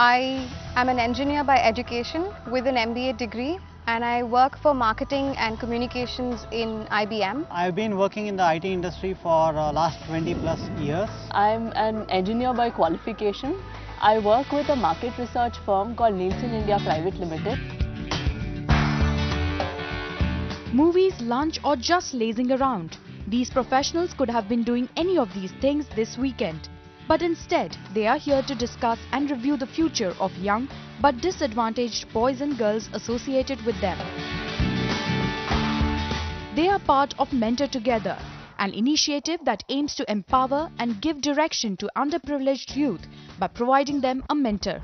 I am an engineer by education with an MBA degree and I work for marketing and communications in IBM. I've been working in the IT industry for uh, last 20 plus years. I'm an engineer by qualification. I work with a market research firm called Nielsen India Private Limited. Movies, lunch or just lazing around. These professionals could have been doing any of these things this weekend. But instead, they are here to discuss and review the future of young but disadvantaged boys and girls associated with them. They are part of Mentor Together, an initiative that aims to empower and give direction to underprivileged youth by providing them a mentor.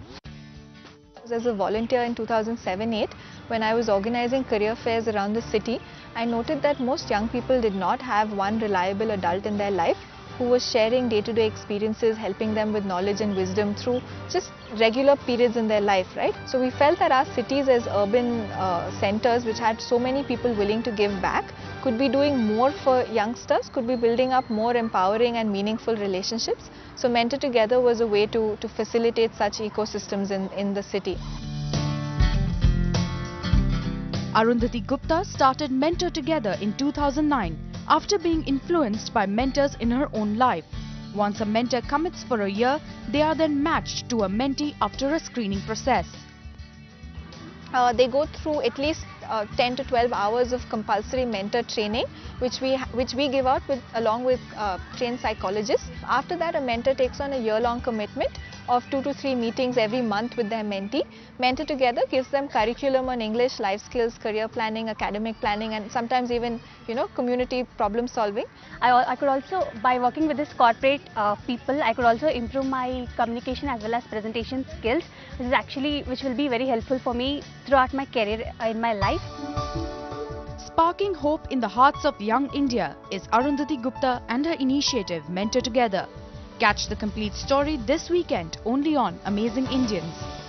As a volunteer in 2007-8, when I was organizing career fairs around the city, I noted that most young people did not have one reliable adult in their life who was sharing day-to-day experiences, helping them with knowledge and wisdom through just regular periods in their life, right? So we felt that our cities as urban uh, centers which had so many people willing to give back could be doing more for youngsters, could be building up more empowering and meaningful relationships. So Mentor Together was a way to, to facilitate such ecosystems in, in the city. Arundhati Gupta started Mentor Together in 2009 after being influenced by mentors in her own life. Once a mentor commits for a year, they are then matched to a mentee after a screening process. Uh, they go through at least uh, 10 to 12 hours of compulsory mentor training which we which we give out with along with uh, trained psychologists after that a mentor takes on a year long commitment of two to three meetings every month with their mentee. Mentor Together gives them curriculum on English, life skills, career planning, academic planning and sometimes even you know community problem solving. I, I could also by working with this corporate uh, people I could also improve my communication as well as presentation skills which is actually which will be very helpful for me throughout my career uh, in my life. Sparking hope in the hearts of young India is Arundhati Gupta and her initiative Mentor Together. Catch the complete story this weekend only on Amazing Indians.